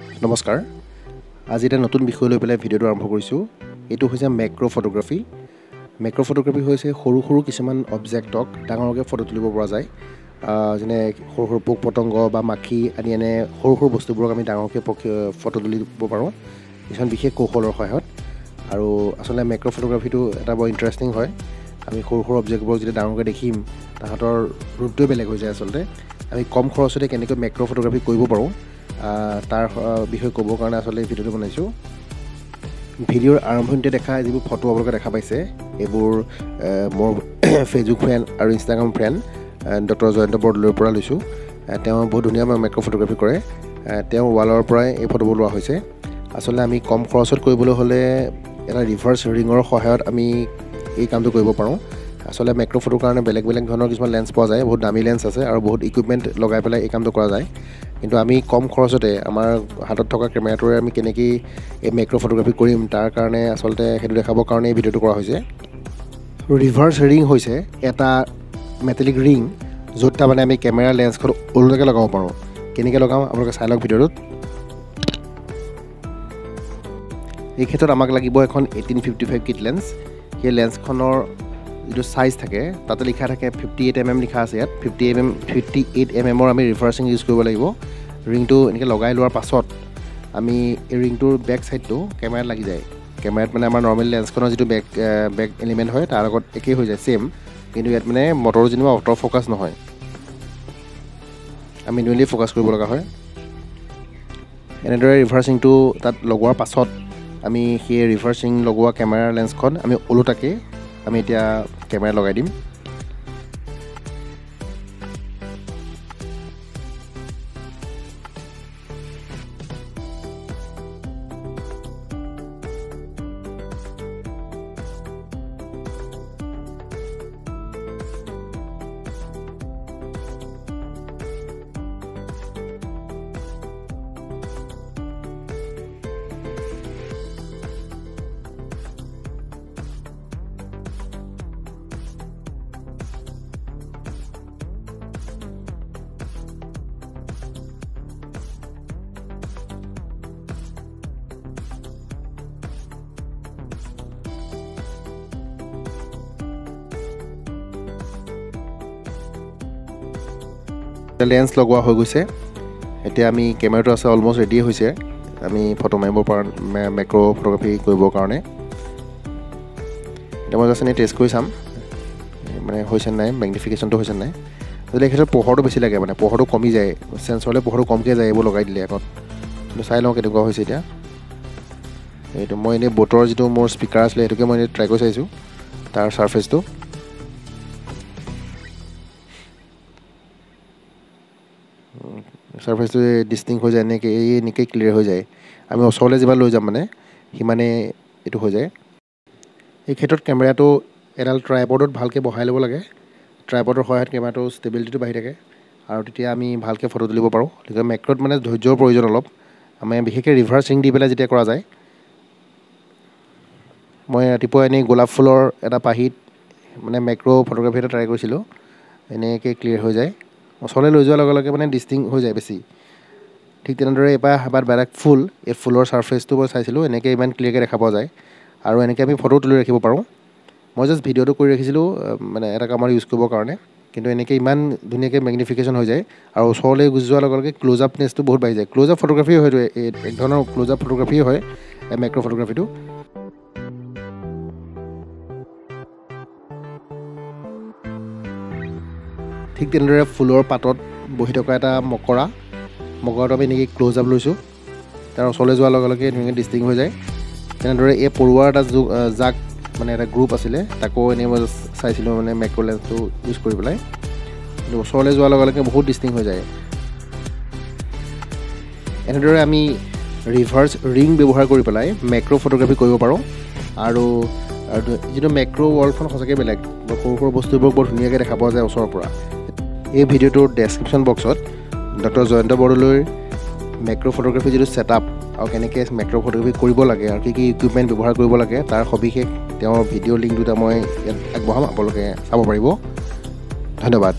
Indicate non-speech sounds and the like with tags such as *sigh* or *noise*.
নমস্কাৰ। আজি এটা নতুন বিষয় লৈ পেলাই ভিডিঅ'টো আৰম্ভ কৰিছোঁ। এইটো হৈছে মেক্ৰ' ফটোগ্ৰাফী মেক্ৰ' ফটোগ্ৰাফী হৈছে সৰু সৰু কিছুমান অবজেক্টক ডাঙৰকৈ ফটো তুলিব পৰা যায়। যেনে সৰু সৰু পোক পতংগ বা মাখি আদি এনে সৰু সৰু বস্তুবোৰক আমি ডাঙৰকৈ ফটো তুলিব পাৰোঁ। কিছুমান বিশেষ কৌশলৰ সহায়ত। আৰু আচলতে মেক্ৰ' ফটোগ্ৰাফীটো এটা বৰ ইণ্টাৰেষ্টিং হয়। আমি সৰু সৰু অবজেক্টবোৰক যেতিয়া ডাঙৰকৈ দেখিম তাহাঁতৰ ৰূপটোৱে বেলেগ হৈ যায় আচলতে। আমি কম খৰচতে কেনেকৈ মেক্ৰ' ফটোগ্ৰাফী কৰিব পাৰোঁ তাৰ বিষয়ে ক'বৰ কাৰণে আচলতে ভিডিঅ'টো বনাইছোঁ। ভিডিঅ'ৰ আৰম্ভণিতে দেখা যিবোৰ ফটো আপোনালোকে দেখা পাইছে এইবোৰ মোৰ *coughs* ফেচবুক ফ্ৰেণ্ড আৰু ইনষ্টাগ্ৰাম ফ্ৰেণ্ড ডক্টৰ জয়ন্ত বৰদলৈৰ পৰা লৈছোঁ। তেওঁ বহুত ধুনীয়া মেক্ৰ' ফটোগ্ৰাফী কৰে। তেওঁৰ ৱালৰ পৰাই এই ফটোবোৰ লোৱা হৈছে। আচলতে আমি কম খৰচত কৰিবলৈ হ'লে এটা ৰিভাৰ্ছ ৰিঙৰ সহায়ত আমি এই কামটো কৰিব পাৰোঁ। আচলতে মেক্ৰ' ফটোৰ কাৰণে বেলেগ বেলেগ ধৰণৰ কিছুমান লেন্স পোৱা যায়। বহুত দামী লেন্স আছে আৰু বহুত ইকুইপমেণ্ট লগাই পেলাই এই কামটো কৰা যায়। কিন্তু আমি কম খৰচতে আমাৰ হাতত থকা কেমেৰাটোৰে আমি কেনেকৈ এই মেক্ৰ' ফটোগ্ৰাফী কৰিম তাৰ কাৰণে আচলতে সেইটো দেখাবৰ কাৰণে এই ভিডিঅ'টো কৰা হৈছে। ৰিভাৰ্ছ ৰিং হৈছে এটা মেটেলিক ৰিং য'ত তাৰমানে আমি কেমেৰা লেন্সখন ওলোটাকৈ লগাব পাৰোঁ। কেনেকৈ লগাওঁ আপোনালোকে চাই লওক ভিডিঅ'টোত। এই ক্ষেত্ৰত আমাক লাগিব এখন eighteen fifty five kit lens সেই লেন্সখনৰ যিটো চাইজ থাকে তাতে লিখা থাকে ফিফটি এইট এম এম লিখা আছে ইয়াত। Fifty M M fifty eight M এমৰ আমি ৰিভাৰ্চিং ইউজ কৰিব লাগিব। ৰিংটো এনেকৈ লগাই লোৱাৰ পাছত আমি এই ৰিংটোৰ বেক ছাইডটো কেমেৰাত লাগি যায়। কেমেৰাত মানে আমাৰ নৰ্মেল লেন্সখনৰ যিটো বেক বেক এলিমেণ্ট হয় তাৰ লগত একেই হৈ যায় ছেম কিন্তু ইয়াত মানে মটৰৰ যেনিবা অটৰ ফ'কাছ নহয়। আমি মেনুৱেলি ফ'কাছ কৰিব লগা হয়। এনেদৰে ৰিভাৰ্চিংটো তাত লগোৱাৰ পাছত আমি সেই ৰিভাৰ্চিং লগোৱা কেমেৰাৰ লেন্সখন আমি ওলোটাকৈ আমি এতিয়া কেমেৰা লগাই দিম। লেন্স লগোৱা হৈ গৈছে। এতিয়া আমি কেমেৰাটো আছে অলমষ্ট ৰেডি হৈছে। আমি ফটো মাৰিব পৰা মেক্ৰ' ফটোগ্ৰাফী কৰিবৰ কাৰণে। এতিয়া মই জাষ্ট এনেই টেষ্ট কৰি চাম। মানে হৈছে নাই? মেগনিফিকেশ্যনটো হৈছে নাই? যদি এই ক্ষেত্ৰত পোহৰটো বেছি লাগে মানে। পোহৰটো কমি যায়। চেঞ্চৰলৈ পোহৰটো কমকৈ যায় এইবোৰ লগাই দিলে আগত। কিন্তু চাই লওঁ কেনেকুৱা হৈছে এতিয়া। এইটো মই এনেই বটৰ যিটো মোৰ স্পীকাৰ আছিলে সেইটোকে মই এনেই ট্ৰাই কৰি চাইছোঁ। তাৰ ছাৰ্ফেচটো ছাৰ্ফেচটো ডিষ্টিং হৈ যায় এনেকৈ এই এনেকৈ ক্লিয়াৰ হৈ যায়। আমি ওচৰলৈ যিমান লৈ যাম মানে সিমানেই এইটো হৈ যায়। এই ক্ষেত্ৰত কেমেৰাটো এডাল ট্ৰাইপডত ভালকৈ বহাই ল'ব লাগে। ট্ৰাইপডৰ সহায়ত কেমেৰাটো ষ্টেবিলিটিটো বাঢ়ি থাকে আৰু তেতিয়া আমি ভালকৈ ফটো তুলিব পাৰোঁ। গতিকে মেক্ৰত মানে ধৈৰ্যৰ প্ৰয়োজন অলপ। আমি বিশেষকৈ ৰিভাৰ্চিং দি পেলাই যেতিয়া কৰা যায় মই ৰাতিপুৱা এনেই গোলাপ ফুলৰ এটা পাহিত মানে মেক্ৰ' ফটোগ্ৰাফী এটা ট্ৰাই কৰিছিলোঁ। এনেকৈ ক্লিয়াৰ হৈ যায়। ওচৰলৈ লৈ যোৱাৰ লগে লগে মানে ডিষ্টিং হৈ যায় বেছি। ঠিক তেনেদৰে এবাৰ এবাৰ বেলেগ ফুল এই ফুলৰ ছাৰ্ফেচটো মই চাইছিলোঁ এনেকৈ ইমান ক্লিয়াৰকৈ দেখা পোৱা যায়। আৰু এনেকৈ আমি ফটো তুলি ৰাখিব পাৰোঁ। মই জাষ্ট ভিডিঅ'টো কৰি ৰাখিছিলোঁ মানে এটা কামত ইউজ কৰিবৰ কাৰণে। কিন্তু এনেকৈ ইমান ধুনীয়াকৈ মেগনিফিকেশ্যন হৈ যায়। আৰু ওচৰলৈ গুচি যোৱাৰ লগে লগে ক্ল'জ আপনেছটো বহুত বাঢ়ি যায়। ক্ল'জ আপ ফটোগ্ৰাফী হয়তো এক ধৰণৰ ক্ল'জ আপ ফটোগ্ৰাফীয়ে হয় মেক্ৰ' ফটোগ্ৰাফীটো ঠিক তেনেদৰে ফুলৰ পাতত বহি থকা এটা মকৰা। মকৰাটো আমি এনেকৈ ক্ল'জ আপ লৈছোঁ। তাৰ ওচৰলৈ যোৱাৰ লগে লগে ধুনীয়াকৈ ডিষ্টিং হৈ যায়। তেনেদৰে এই পৰুৱাৰ এটা যো আহ, জাক মানে এটা গ্ৰুপ আছিলে তাকো এনেই মই চাইছিলোঁ মানে মেক্ৰ' লেন্সটো ইউজ কৰি পেলাই। কিন্তু ওচৰলৈ যোৱাৰ লগে লগে বহুত ডিষ্টিং হৈ যায়। এনেদৰে আমি ৰিভাৰ্ছ ৰিং ব্যৱহাৰ কৰি পেলাই মেক্ৰ' ফটোগ্ৰাফী কৰিব পাৰোঁ। আৰু যিটো মেক্ৰ' ৱৰ্ল্ডখন সঁচাকৈ বেলেগ সৰু সৰু বস্তুবোৰ বৰ ধুনীয়াকৈ দেখা পোৱা যায় ওচৰৰ পৰা। এই ভিডিঅ'টোৰ ডেছক্ৰিপশ্যন বক্সত ডক্টৰ জয়ন্ত বৰদলৈৰ মেক্ৰ' ফটোগ্ৰাফী যিটো ছেটআপ আৰু কেনেকৈ মেক্ৰ' ফটোগ্ৰাফী কৰিব লাগে আৰু কি কি ইকুইপমেণ্ট ব্যৱহাৰ কৰিব লাগে তাৰ সবিশেষ তেওঁৰ ভিডিঅ' লিংক দুটা মই ইয়াত আগবঢ়াম আপোনালোকে চাব পাৰিব। ধন্যবাদ।